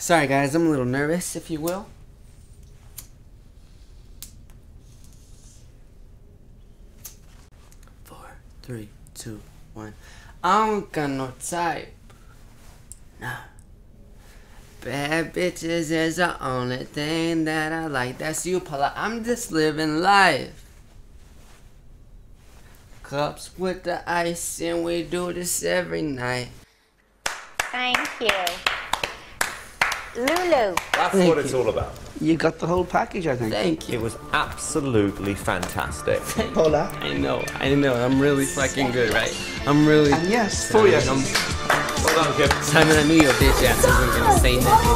Sorry, guys, I'm a little nervous, if you will. Four, three, two, one. I don't got no type. Nah. Bad bitches is the only thing that I like. That's you, Paula. I'm just living life. Cups with the ice, and we do this every night. Thank you. Lulu. That's Thank what it's all about. You got the whole package, I think. Thank you. It was absolutely fantastic. Paula. I know, I know. I'm really fucking good, right? I'm really. And yes, for you. I'm, Well done, Kim. Simon, I knew your bitch ass wasn't gonna say nothing.